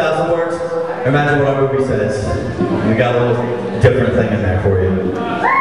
thousand words. Imagine what our movie says. We got a little different thing in there for you.